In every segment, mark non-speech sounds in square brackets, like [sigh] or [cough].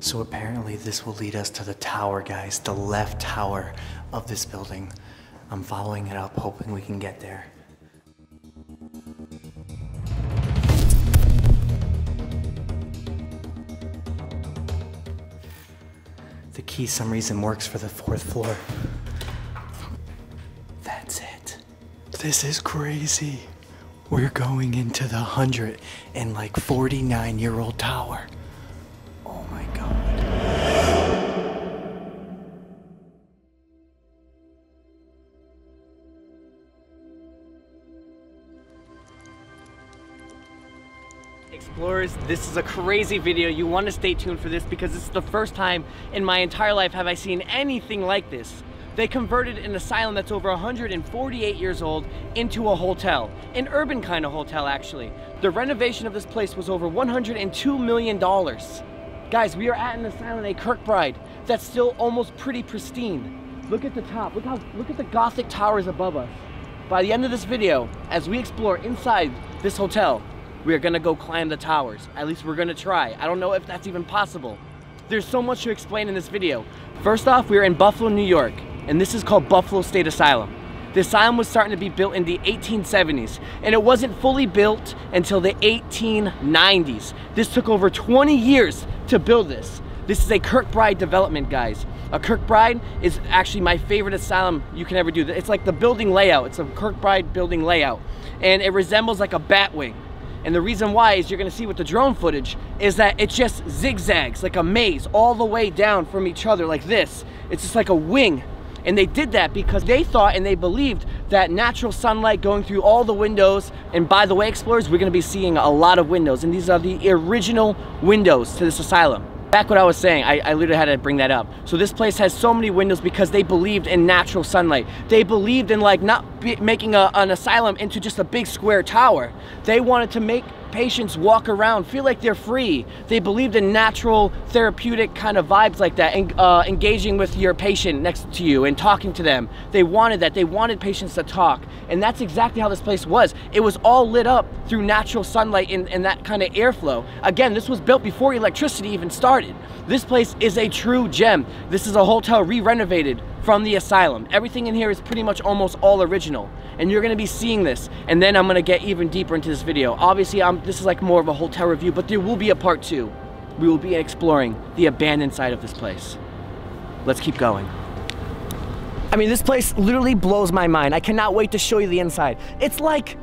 So apparently this will lead us to the tower, guys, the left tower of this building. I'm following it up, hoping we can get there. The key, some reason, works for the fourth floor. That's it. This is crazy. We're going into the hundred and like 49 year old tower. Explorers, this is a crazy video. You want to stay tuned for this because this is the first time in my entire life have I seen anything like this. They converted an asylum that's over 148 years old into a hotel, an urban kind of hotel actually. The renovation of this place was over $102 million. Guys, we are at an asylum, a Kirkbride, that's still almost pretty pristine. Look at the top, look how, look at the Gothic towers above us. By the end of this video, as we explore inside this hotel, we are gonna go climb the towers. At least we're gonna try. I don't know if that's even possible. There's so much to explain in this video. First off, we're in Buffalo, New York, and this is called Buffalo State Asylum. The asylum was starting to be built in the 1870s, and it wasn't fully built until the 1890s. This took over 20 years to build this. This is a Kirkbride development, guys. A Kirkbride is actually my favorite asylum you can ever do. It's like the building layout. It's a Kirkbride building layout, and it resembles like a bat wing. And the reason why is you're gonna see with the drone footage is that it just zigzags like a maze all the way down from each other like this. It's just like a wing. And they did that because they thought and they believed that natural sunlight going through all the windows, and by the way, explorers, we're gonna be seeing a lot of windows, and these are the original windows to this asylum. Back what I was saying, I, I, literally had to bring that up. So this place has so many windows because they believed in natural sunlight. They believed in like not making a, an asylum into just a big square tower. They wanted to make patients walk around, feel like they're free. They believed in natural therapeutic kind of vibes like that and uh, engaging with your patient next to you and talking to them. They wanted that. They wanted patients to talk. And that's exactly how this place was. It was all lit up through natural sunlight and, and that kind of airflow. Again, this was built before electricity even started. This place is a true gem. This is a hotel re-renovated from the asylum. Everything in here is pretty much almost all original. And you're gonna be seeing this. And then I'm gonna get even deeper into this video. Obviously, I'm, this is like more of a hotel review, but there will be a part two. We will be exploring the abandoned side of this place. Let's keep going. I mean, this place literally blows my mind. I cannot wait to show you the inside. It's like,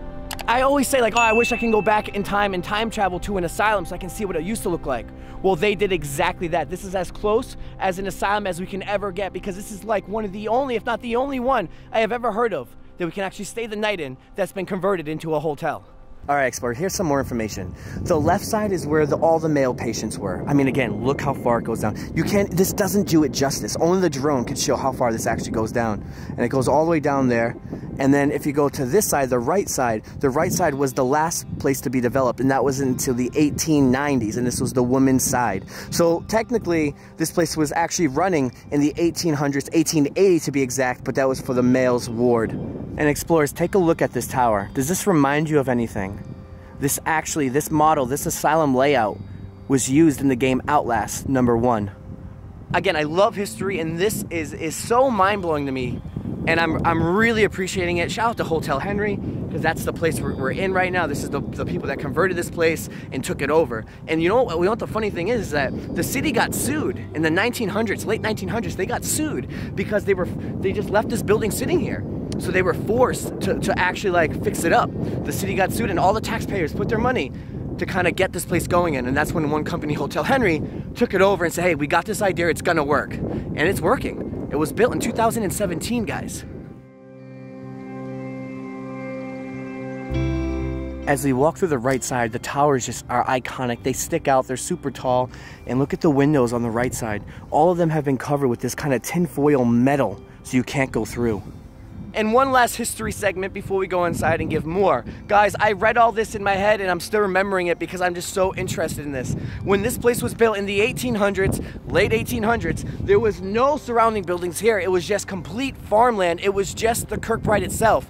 I always say like, oh, I wish I can go back in time and time travel to an asylum so I can see what it used to look like. Well, they did exactly that. This is as close as an asylum as we can ever get because this is like one of the only, if not the only one I have ever heard of that we can actually stay the night in that's been converted into a hotel. All right, Explorer, here's some more information. The left side is where the, all the male patients were. I mean, again, look how far it goes down. You can't, this doesn't do it justice. Only the drone can show how far this actually goes down. And it goes all the way down there. And then if you go to this side, the right side, the right side was the last place to be developed. And that was until the 1890s. And this was the women's side. So technically, this place was actually running in the 1800s, 1880 to be exact, but that was for the males ward. And explorers, take a look at this tower. Does this remind you of anything? This actually, this model, this asylum layout was used in the game Outlast number one. Again, I love history and this is, is so mind-blowing to me and I'm, I'm really appreciating it. Shout out to Hotel Henry because that's the place we're, we're, in right now. This is the, the people that converted this place and took it over. And you know what, you know what the funny thing is, is that the city got sued in the 1900s, late 1900s. They got sued because they were they just left this building sitting here. So they were forced to, to actually like fix it up. The city got sued and all the taxpayers put their money to kind of get this place going in. And that's when one company, Hotel Henry, took it over and said, hey, we got this idea, it's gonna work. And it's working. It was built in 2017, guys. As we walk through the right side, the towers just are iconic. They stick out, they're super tall. And look at the windows on the right side. All of them have been covered with this kind of tinfoil metal so you can't go through. And one last history segment before we go inside and give more. Guys, I read all this in my head and I'm still remembering it because I'm just so interested in this. When this place was built in the 1800s, late 1800s, there was no surrounding buildings here. It was just complete farmland. It was just the Kirkbride itself.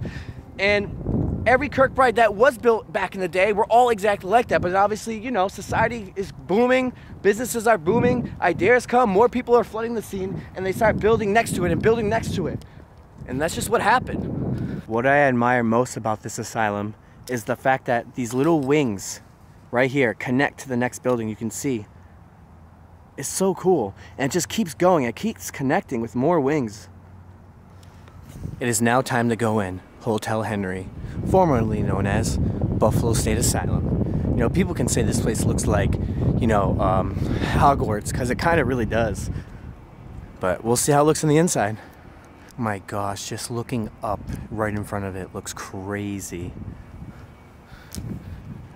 And every Kirkbride that was built back in the day were all exactly like that. But obviously, you know, society is booming, businesses are booming, ideas come, more people are flooding the scene, and they start building next to it and building next to it. And that's just what happened. What I admire most about this asylum is the fact that these little wings right here connect to the next building you can see. It's so cool. And it just keeps going. It keeps connecting with more wings. It is now time to go in. Hotel Henry, formerly known as Buffalo State Asylum. You know, people can say this place looks like, you know, um, Hogwarts, because it kind of really does. But we'll see how it looks on the inside. My gosh, just looking up right in front of it looks crazy.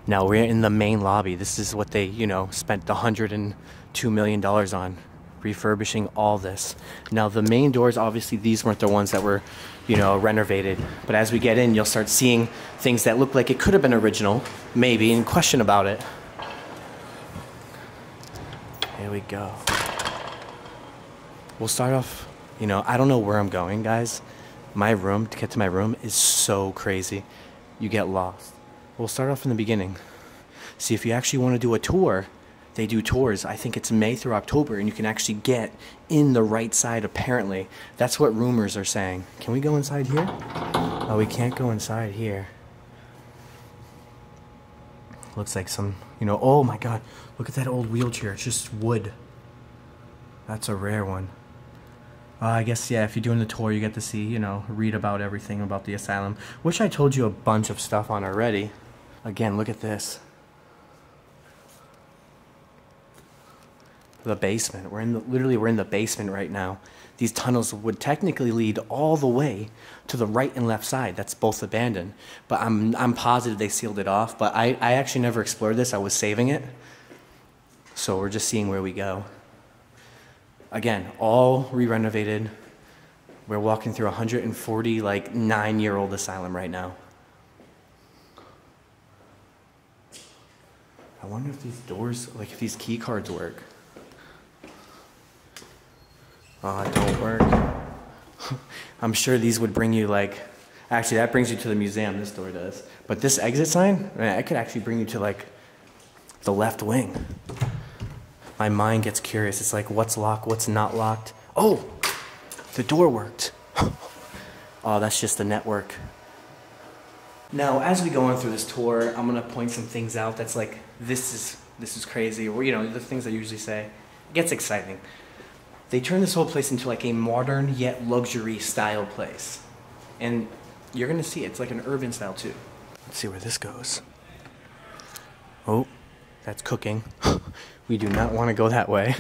Now we're in the main lobby. This is what they, you know, spent the $102 million on refurbishing all this. Now the main doors, obviously these weren't the ones that were, you know, renovated. But as we get in, you'll start seeing things that look like it could have been original, maybe, and question about it. Here we go. We'll start off, you know, I don't know where I'm going, guys. My room, to get to my room, is so crazy. You get lost. We'll start off in the beginning. See, if you actually want to do a tour, they do tours. I think it's May through October, and you can actually get in the right side, apparently. That's what rumors are saying. Can we go inside here? Oh, we can't go inside here. Looks like some, you know, oh my god, look at that old wheelchair. It's just wood. That's a rare one. Uh, I guess, yeah, if you're doing the tour, you get to see, you know, read about everything about the asylum, which I told you a bunch of stuff on already. Again, look at this. The basement. We're in the, literally, we're in the basement right now. These tunnels would technically lead all the way to the right and left side. That's both abandoned. But I'm, I'm positive they sealed it off. But I, I actually never explored this. I was saving it. So we're just seeing where we go. Again, all re-renovated. We're walking through a 140 like nine year old asylum right now. I wonder if these doors, like if these key cards work. Oh, it don't work. [laughs] I'm sure these would bring you like, actually that brings you to the museum, this door does. But this exit sign, man, it could actually bring you to like the left wing. My mind gets curious. It's like, what's locked, what's not locked? Oh, the door worked. [laughs] oh, that's just the network. Now, as we go on through this tour, I'm gonna point some things out that's like, this is, this is crazy, or you know, the things I usually say. It gets exciting they turned this whole place into like a modern yet luxury style place. And you're gonna see it. it's like an urban style too. Let's see where this goes. Oh, that's cooking. [laughs] we do not want to go that way.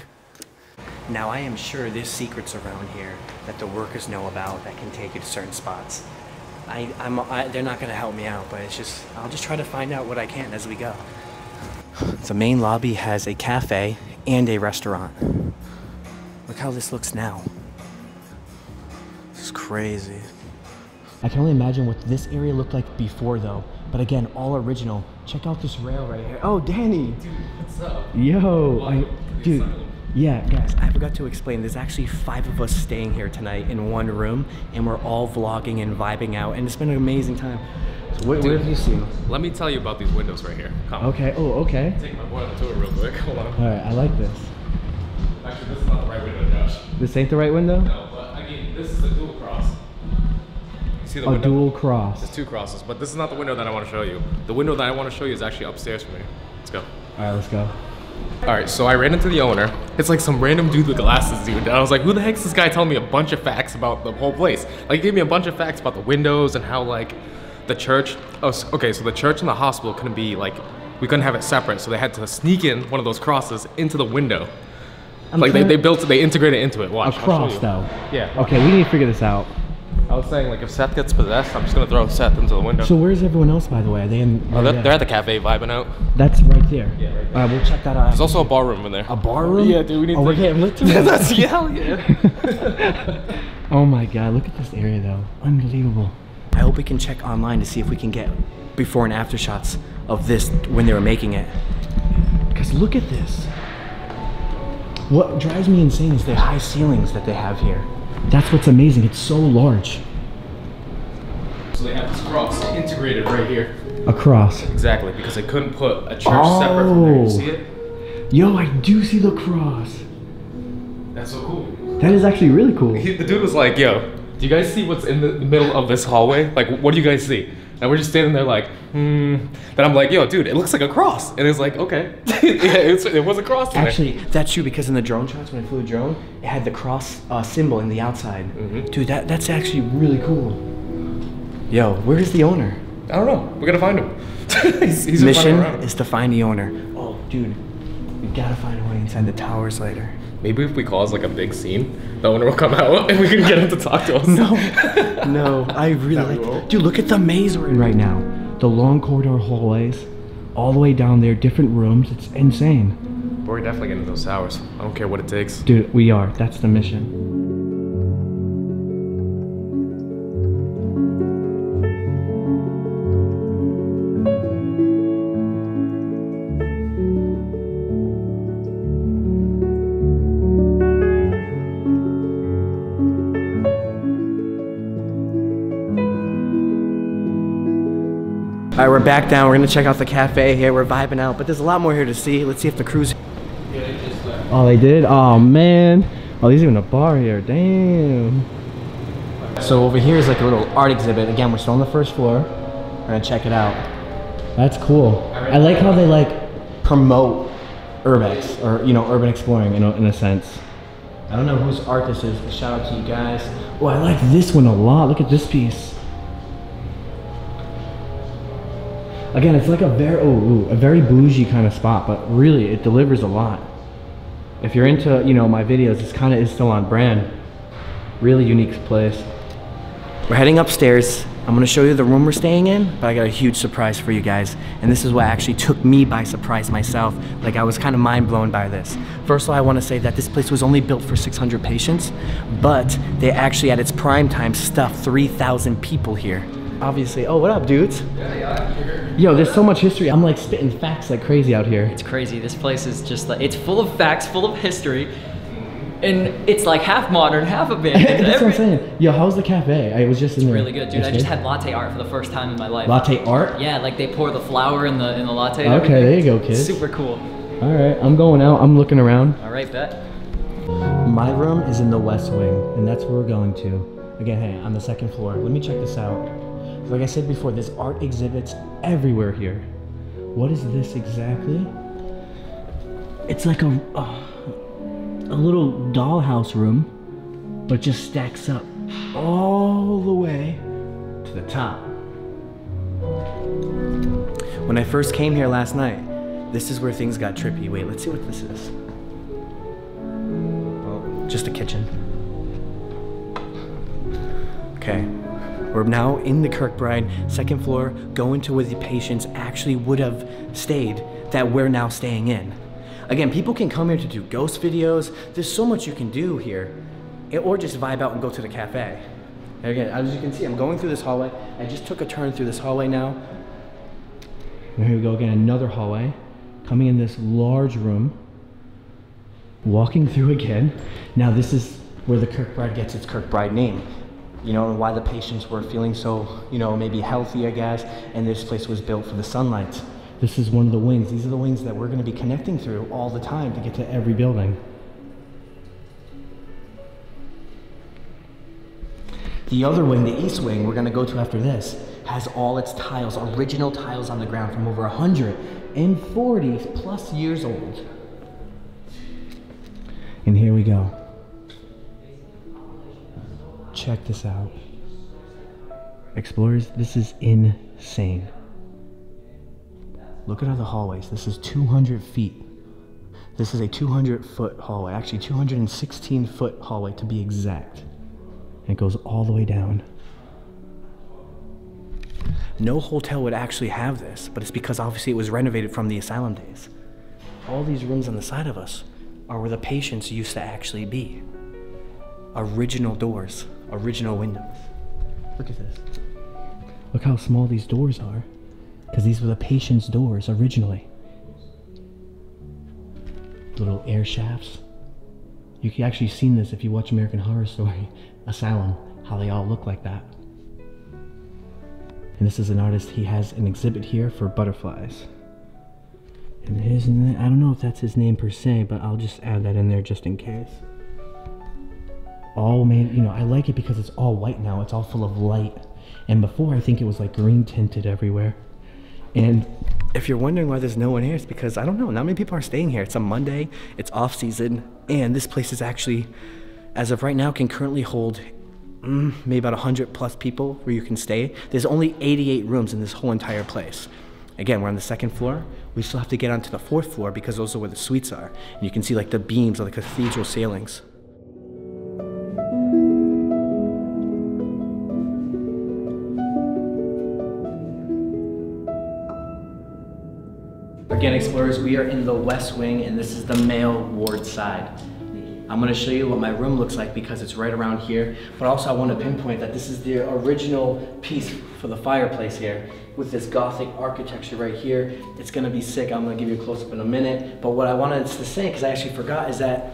Now I am sure there's secrets around here that the workers know about that can take you to certain spots. I, I'm, I, they're not gonna help me out, but it's just, I'll just try to find out what I can as we go. [sighs] The main lobby has a cafe and a restaurant. Look how this looks now. This is crazy. I can only imagine what this area looked like before though. But again, all original. Check out this rail right here. Oh, Danny. Dude, what's up? Yo, I, dude. Yeah, guys, I forgot to explain. There's actually five of us staying here tonight in one room, and we're all vlogging and vibing out, and it's been an amazing time. So what, what have you seen? Let me tell you about these windows right here. Come. Okay. Oh, okay. Take my boy on the tour real quick. [laughs] Hold on. All right. I like this. Actually, this is not the right window, Josh. This ain't the right window. No, but I mean, this is a dual cross. You see the A window? dual cross. There's two crosses, but this is not the window that I want to show you. The window that I want to show you is actually upstairs for me. Let's go. All right, let's go. All right, so I ran into the owner. It's like some random dude with glasses, dude. And I was like, who the heck's this guy telling me a bunch of facts about the whole place? Like, he gave me a bunch of facts about the windows and how, like, the church. Oh, okay, so the church and the hospital couldn't be, like, we couldn't have it separate. So they had to sneak in one of those crosses into the window. I'm like, they, they built it, they integrated it into it. Watch. A cross though. Yeah. Okay, we need to figure this out. I was saying, like, if Seth gets possessed, I'm just gonna throw Seth into the window. So where's everyone else, by the way? Are they in? oh, they're, they're at the cafe vibing out. That's right there. Yeah, right All right, we'll check that out. There's also a bar room in there. a bar room. Yeah, dude, we need oh, to- we're getting lit Yeah, tonight. [laughs] that's yeah, hell yeah. [laughs] Oh my god, look at this area though. Unbelievable. I hope we can check online to see if we can get before and after shots of this when they were making it. Because look at this. What drives me insane is the high ceilings that they have here. That's what's amazing. It's so large. So they have this cross integrated right here. A cross. Exactly, because they couldn't put a church separate from there. You Oh. see it? Yo, I do see the cross. That's so cool. That is actually really cool. He, [laughs] the dude was like, "Yo, do you guys see what's in the middle of this hallway? Like, what do you guys see?" And we're just standing there like, hmm. Then I'm like, "Yo, dude, it looks like a cross." And it's like, "Okay, [laughs] yeah, it's, it was a cross." in there. Actually, that's true because in the drone shots when I flew a drone, it had the cross uh, symbol in the outside. Dude, that that's actually really cool. Yo, where's the owner? I don't know. We're gonna find him. [laughs] he's, he's Mission is to find the owner. Oh, dude, we gotta find a way inside the towers later. Maybe if we cause like a big scene, the owner will come out and we can get him to talk to us. No, [laughs] no, I really That we like. Dude, look at the maze we're in right now. The long corridor hallways, all the way down there, different rooms. It's insane. We're definitely getting those towers. I don't care what it takes. Dude, we are. That's the mission. We're back down. We're gonna check out the cafe here. We're vibing out, but there's a lot more here to see. Let's see if the crew's. Oh, they did? Oh, man. Oh, there's even a bar here. Damn. So over here is like a little art exhibit. Again, we're still on the first floor. We're gonna check it out. That's cool. I like how they like promote urbex or you know urban exploring in a, in a sense. I don't know whose art this is. Shout out to you guys. Oh, I like this one a lot. Look at this piece. Again, it's like a very oh, ooh, a very bougie kind of spot, but really it delivers a lot. If you're into you know my videos, this kind of is still on brand. Really unique place. We're heading upstairs. I'm gonna show you the room we're staying in, but I got a huge surprise for you guys. And this is what actually took me by surprise myself. Like I was kind of mind blown by this. First of all, I wanna say that this place was only built for 600 patients, but they actually at its prime time stuffed 3,000 people here. Obviously, oh, what up, dudes? Yeah, yeah, Yo, there's so much history. I'm like spitting facts like crazy out here. It's crazy. This place is just like it's full of facts, full of history, and it's like half modern, half [laughs] abandoned. That's what I'm saying. Yo, how's the cafe? I was just in there. Really good, dude. I just had latte art for the first time in my life. latte art. Yeah, like they pour the flour in the in the latte. Okay, everything. there you go, kids. Super cool. All right, I'm going out. I'm looking around. All right, bet. My room is in the west wing, and that's where we're going to. Again, hey, on the second floor. Let me check this out. Like I said before, there's art exhibits everywhere here. What is this exactly? It's like a uh, a little dollhouse room, but just stacks up all the way to the top. When I first came here last night, this is where things got trippy. Wait, let's see what this is. Oh, just a kitchen. Okay. We're now in the Kirkbride, second floor, going to where the patients actually would have stayed that we're now staying in. Again, people can come here to do ghost videos. There's so much you can do here. Eh, Or just vibe out and go to the cafe. Again, as you can see, I'm going through this hallway. I just took a turn through this hallway now. And here we go again, another hallway. Coming in this large room. Walking through again. Now this is where the Kirkbride gets its Kirkbride name. You know, why the patients were feeling so, you know, maybe healthy, I guess, and this place was built for the sunlight. This is one of the wings. These are the wings that we're going to be connecting through all the time to get to every building. The other wing, the east wing, we're gonna go to after this, has all its tiles, original tiles on the ground from over 140 plus years old. And here we go. Check this out. Explorers, this is insane. Look at all the hallways. This is 200 feet. This is a 200 foot hallway, actually 216 foot hallway to be exact. And it goes all the way down. No hotel would actually have this, but it's because obviously it was renovated from the asylum days. All these rooms on the side of us are where the patients used to actually be. Original doors, original windows. Look at this. Look how small these doors are. Because these were the patient's doors originally. Little air shafts. You can actually seen this if you watch American Horror Story [laughs] Asylum, how they all look like that. And this is an artist, he has an exhibit here for butterflies. And his I don't know if that's his name per se, but I'll just add that in there just in case. All made, you know, I like it because it's all white now. It's all full of light. And before, I think it was like green tinted everywhere. And if you're wondering why there's no one here, it's because I don't know. Not many people are staying here. It's a Monday, it's off season, and this place is actually, as of right now, can currently hold mm, maybe about 100 plus people where you can stay. There's only 88 rooms in this whole entire place. Again, we're on the second floor. We still have to get onto the fourth floor because those are where the suites are. And you can see like the beams of the cathedral ceilings. Again, explorers, we are in the west wing and this is the male ward side. I'm gonna show you what my room looks like because it's right around here, but also I wanna pinpoint that this is the original piece for the fireplace here with this Gothic architecture right here. It's gonna be sick, I'm gonna give you a close up in a minute, but what I wanted to say, because I actually forgot, is that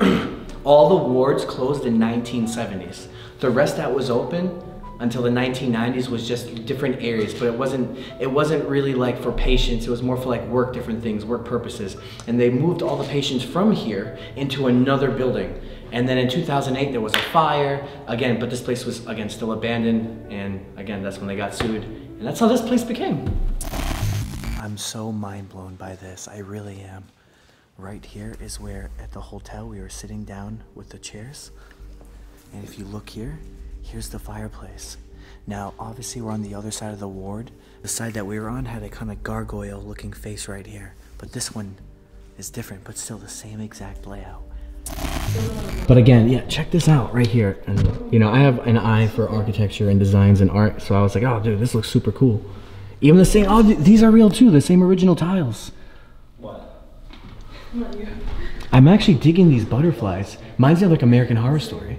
[clears throat] all the wards closed in 1970s. The rest that was open until the 1990s was just different areas but it wasn't it wasn't really like for patients it was more for like work different things work purposes. And they moved all the patients from here into another building. And then in 2008 there was a fire. Again but this place was again still abandoned. And again that's when they got sued. And that's how this place became. I'm so mind blown by this. I really am. Right here is where at the hotel we were sitting down with the chairs. And if you look here Here's the fireplace. Now, obviously, we're on the other side of the ward. The side that we were on had a kind of gargoyle looking face right here. But this one is different, but still the same exact layout. But again, yeah, check this out right here. And, you know, I have an eye for architecture and designs and art, so I was like, oh, dude, this looks super cool. Even the same, oh, th these are real too, the same original tiles. What? I'm actually digging these butterflies. Mine's like American Horror Story.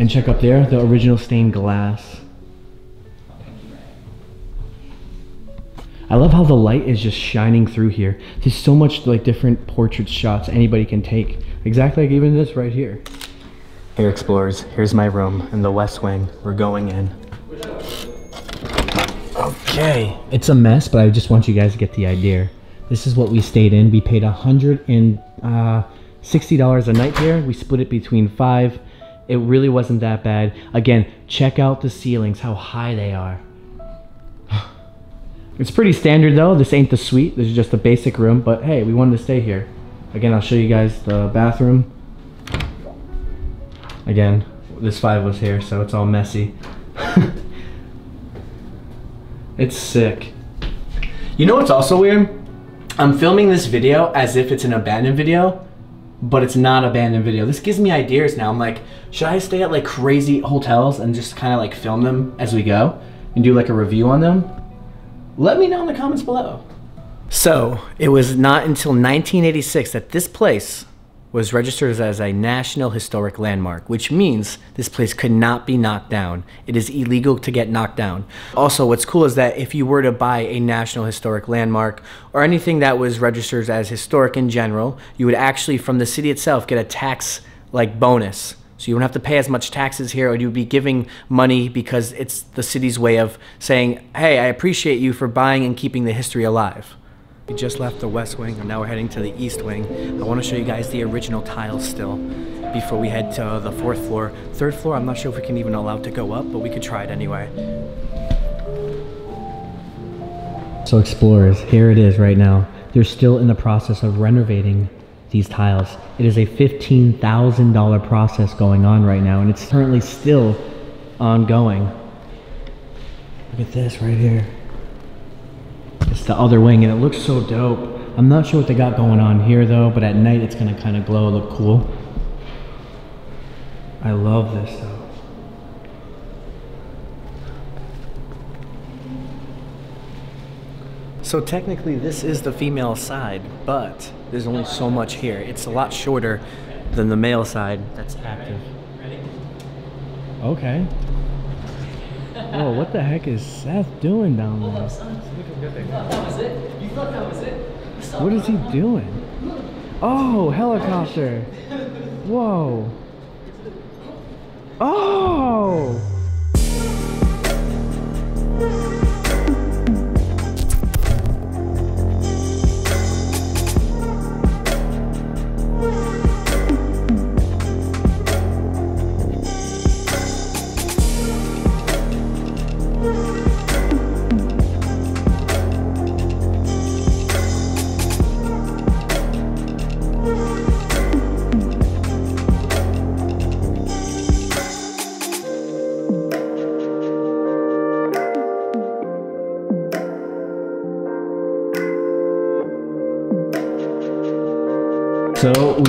And check up there, the original stained glass. I love how the light is just shining through here. There's so much like different portrait shots anybody can take. Exactly like even this right here. Here explorers, here's my room in the west wing. We're going in. Okay, it's a mess, but I just want you guys to get the idea. This is what we stayed in. We paid $160 uh, a night here. We split it between five it really wasn't that bad. Again, check out the ceilings, how high they are. [sighs] It's pretty standard though. This ain't the suite. This is just a basic room, but hey, we wanted to stay here. Again, I'll show you guys the bathroom. Again, this five was here, so it's all messy. [laughs] it's sick. You know what's also weird? I'm filming this video as if it's an abandoned video, but it's not abandoned video. This gives me ideas now. I'm like, should I stay at like crazy hotels and just kind of like film them as we go and do like a review on them? Let me know in the comments below. So it was not until 1986 that this place was registered as a National Historic Landmark, which means this place could not be knocked down. It is illegal to get knocked down. Also, what's cool is that if you were to buy a National Historic Landmark or anything that was registered as historic in general, you would actually, from the city itself, get a tax like bonus. So you don't have to pay as much taxes here, or you'd be giving money because it's the city's way of saying, hey, I appreciate you for buying and keeping the history alive. We just left the west wing and now we're heading to the east wing. I want to show you guys the original tiles still before we head to the fourth floor. Third floor, I'm not sure if we can even allow it to go up, but we could try it anyway. So explorers, here it is right now. They're still in the process of renovating these tiles. It is a $15,000 process going on right now and it's currently still ongoing. Look at this right here. The other wing and it looks so dope. I'm not sure what they got going on here though, but at night it's gonna kind of glow, look cool. I love this though. So technically this is the female side, but there's only so much here. It's a lot shorter than the male side that's active. Ready? Okay. Whoa, what the heck is Seth doing down there? That was it? You thought that was it? What is he doing? Oh, helicopter. Whoa. Oh!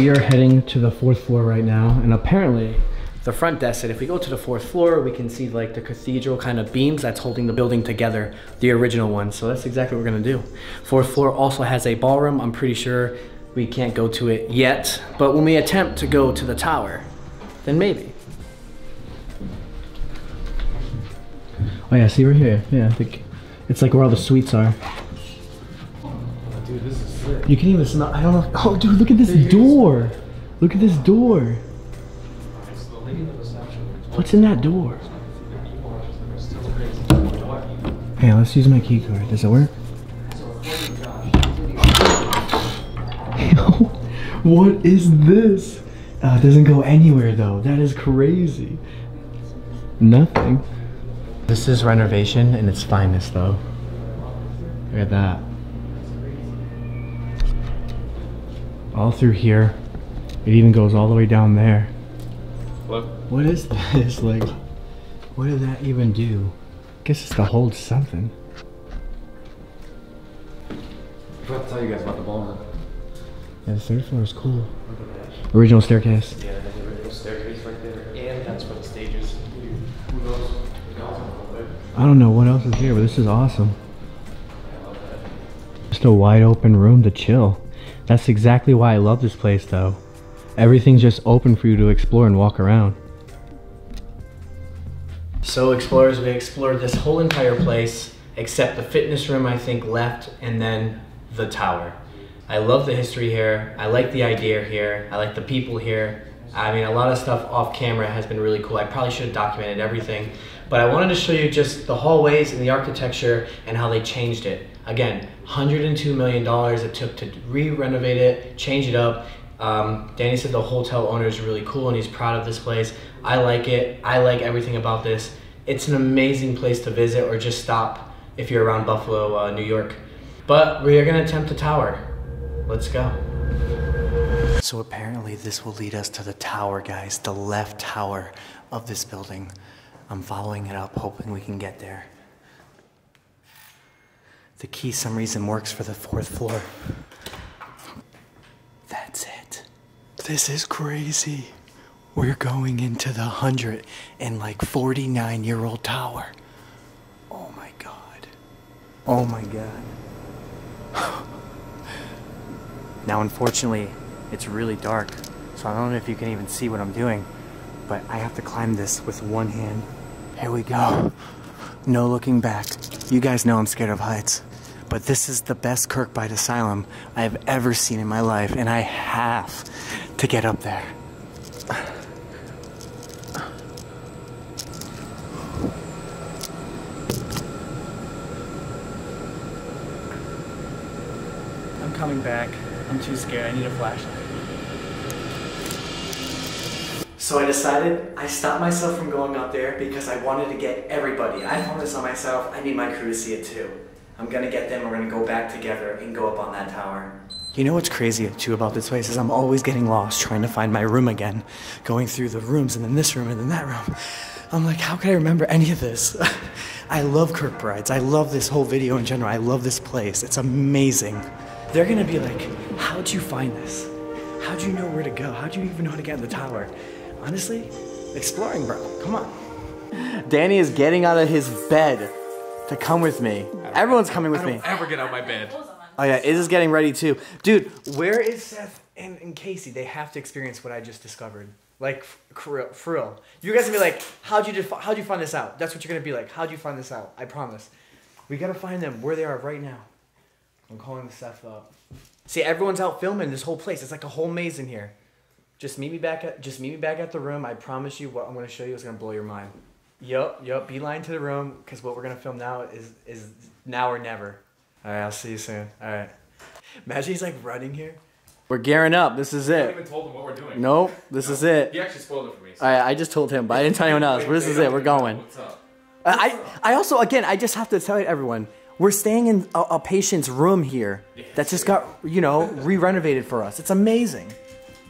We are heading to the fourth floor right now, and apparently the front desk said if we go to the fourth floor, we can see like the cathedral kind of beams that's holding the building together, the original one. So that's exactly what we're gonna do. Fourth floor also has a ballroom. I'm pretty sure we can't go to it yet, but when we attempt to go to the tower, then maybe. Oh yeah, see we're here. Yeah, I think it's like where all the suites are. You can even smell. I don't know. Oh, dude, look at this door. Look at this door. What's in that door? Hey, let's use my key card. Does it work? [laughs] what is this? Uh, it doesn't go anywhere though. That is crazy. Nothing. This is renovation in its finest though. Look at that. All through here. It even goes all the way down there. Look. What is this? [laughs] Like, what did that even do? Guess it's to hold something. I forgot to tell you guys about the ballroom. Yeah, the third floor is cool. Original staircase. Yeah, there's a little staircase right there, and that's where the stage is. Who knows? I don't know what else is here, but this is awesome. Just a wide open room to chill. That's exactly why I love this place though. Everything's just open for you to explore and walk around. So explorers, we explored this whole entire place except the fitness room I think left and then the tower. I love the history here. I like the idea here. I like the people here. I mean, a lot of stuff off camera has been really cool. I probably should have documented everything, but I wanted to show you just the hallways and the architecture and how they changed it. Again, $102 million it took to re-renovate it, change it up. Um, Danny said the hotel owner is really cool and he's proud of this place. I like it. I like everything about this. It's an amazing place to visit or just stop if you're around Buffalo, uh, New York. But we are gonna attempt the tower. Let's go. So apparently this will lead us to the tower, guys, the left tower of this building. I'm following it up, hoping we can get there. The key, some reason, works for the fourth floor. That's it. This is crazy. We're going into the hundred and like 49 year old tower. Oh my god. Oh my god. [sighs] now, unfortunately, it's really dark, so I don't know if you can even see what I'm doing, but I have to climb this with one hand. Here we go. No looking back. You guys know I'm scared of heights, but this is the best Kirkbride Asylum I have ever seen in my life, and I have to get up there. I'm coming back. I'm too scared. I need a flashlight. So I decided I stopped myself from going up there because I wanted to get everybody. I found this on myself. I need my crew to see it too. I'm gonna get them. We're gonna go back together and go up on that tower. You know what's crazy too about this place is I'm always getting lost trying to find my room again, going through the rooms and then this room and then that room. I'm like, how can I remember any of this? [laughs] I love Kirkbrides. I love this whole video in general. I love this place. It's amazing. They're gonna be like, how'd you find this? How'd you know where to go? How'd you even know how to get in the tower? Honestly, exploring, bro. Come on. Danny is getting out of his bed to come with me. Everyone's coming with I me. don't ever get out of my bed. Oh yeah, Iz is getting ready too. Dude, where is Seth and, and Casey? They have to experience what I just discovered. Like, for real, for real. You guys gonna be like, how'd you defi- how'd you find this out? That's what you're gonna be like. How'd you find this out? I promise. We gotta find them where they are right now. I'm calling Seth up. See, everyone's out filming this whole place. It's like a whole maze in here. Just meet me back at just meet me back at the room. I promise you, what I'm gonna show you is gonna blow your mind. Yup, yup. Beeline to the room because what we're gonna film now is is now or never. All right, I'll see you soon. All right. Imagine he's like running here. We're gearing up. This is it. I haven't it. even told him what we're doing. Nope, this is it. He actually spoiled it for me. so- All right, I just told him, but I didn't tell anyone else. But this is it. We're going. What's up? I I also again I just have to tell everyone we're staying in a, a patient's room here that just got you know re-renovated for us. It's amazing.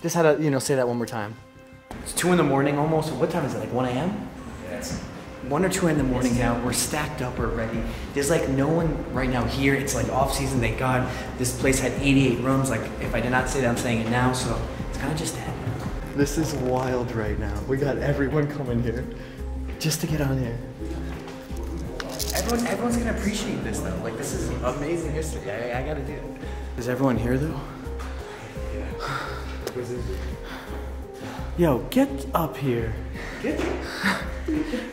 Just had to you know say that one more time. It's two in the morning almost. What time is it? Like one a.m. Yeah, one or two in the morning now. We're stacked up. We're ready. There's like no one right now here. It's like off season. Thank God. This place had 88 rooms. Like if I did not say that, I'm saying it now. So it's kind of just that. This is wild right now. We got everyone coming here just to get on here. Everyone, everyone's gonna appreciate this though. Like this is amazing history. I, I gotta do it. Is everyone here though? [sighs] Yo, get up here. Get. [laughs] all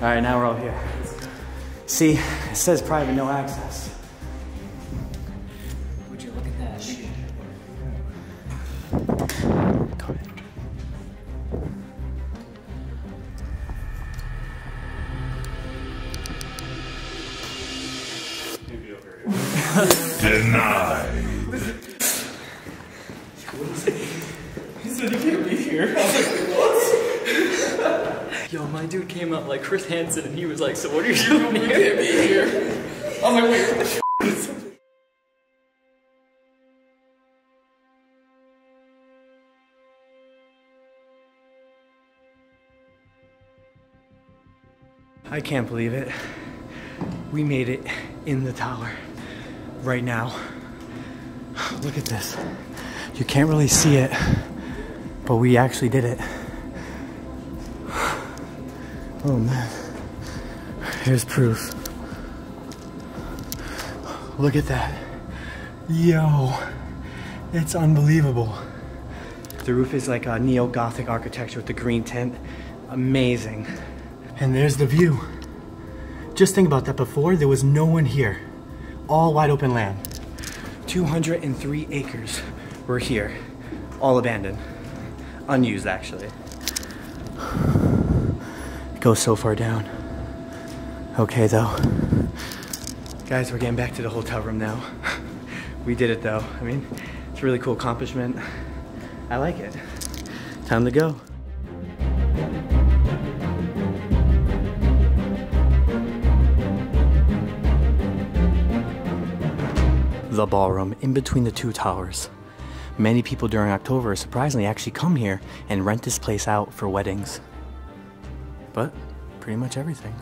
right, now we're all here. See, it says private, no access. Chris Hansen and he was like, so what are you doing here? I'm like, wait, what the f- I can't believe it. We made it in the tower right now. Look at this. You can't really see it, but we actually did it. Oh man. Here's proof. Look at that. Yo, it's unbelievable. The roof is like a neo-Gothic architecture with the green tint. Amazing. And there's the view. Just think about that before, there was no one here. All wide open land. 203 acres were here. All abandoned. Unused, actually. It goes so far down. Okay, though. Guys, we're getting back to the hotel room now. [laughs] we did it, though. I mean, it's a really cool accomplishment. I like it. Time to go. the ballroom in between the two towers. Many people during October surprisingly actually come here and rent this place out for weddings. But pretty much everything.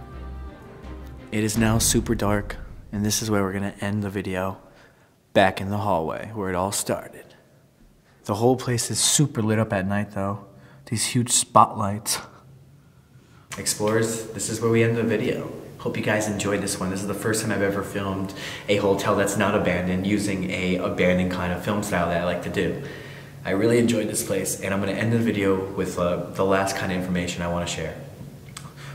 It is now super dark, and this is where we're gonna end the video. Back in the hallway where it all started. The whole place is super lit up at night though. These huge spotlights. Explorers, this is where we end the video. Hope you guys enjoyed this one. This is the first time I've ever filmed a hotel that's not abandoned using a abandoned kind of film style that I like to do. I really enjoyed this place and I'm to end the video with uh, the last kind of information I want to share.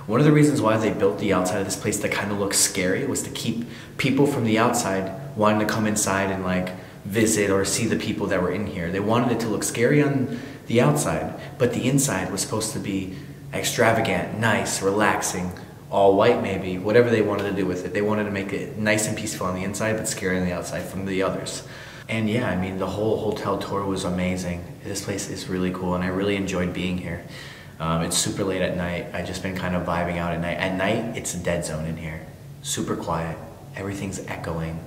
One of the reasons why they built the outside of this place to kind of look scary was to keep people from the outside wanting to come inside and like visit or see the people that were in here. They wanted it to look scary on the outside, but the inside was supposed to be extravagant, nice, relaxing, all white maybe, whatever they wanted to do with it. They wanted to make it nice and peaceful on the inside, but scary on the outside from the others. And yeah, I mean, the whole hotel tour was amazing. This place is really cool, and I really enjoyed being here. Um, it's super late at night. I've just been kind of vibing out at night. At night, it's a dead zone in here. Super quiet. Everything's echoing.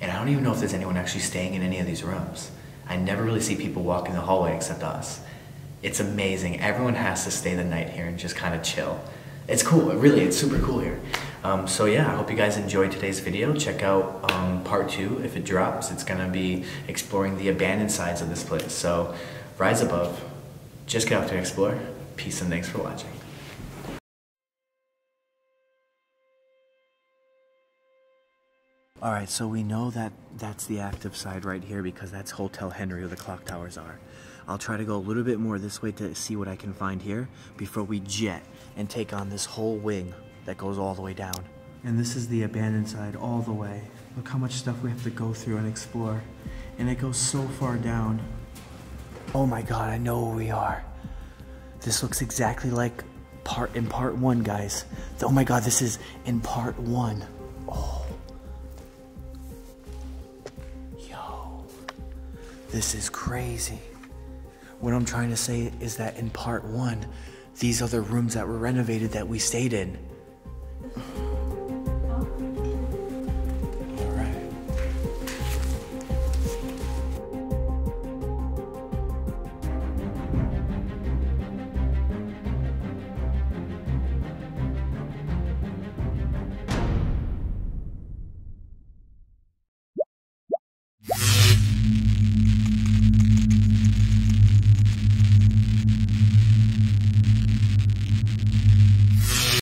And I don't even know if there's anyone actually staying in any of these rooms. I never really see people walk in the hallway except us. It's amazing. Everyone has to stay the night here and just kind of chill. It's cool, really, it's super cool here. Um, so yeah, I hope you guys enjoyed today's video. Check out um, part two if it drops. It's gonna be exploring the abandoned sides of this place. So rise above, just get out there and explore. Peace and thanks for watching. All right, so we know that that's the active side right here because that's Hotel Henry where the clock towers are. I'll try to go a little bit more this way to see what I can find here before we jet and take on this whole wing that goes all the way down. And this is the abandoned side all the way. Look how much stuff we have to go through and explore. And it goes so far down. Oh my god, I know where we are. This looks exactly like part in part one, guys. Oh my god, this is in part one. Oh. Yo. This is crazy. What I'm trying to say is that in part one, these the rooms that were renovated that we stayed in.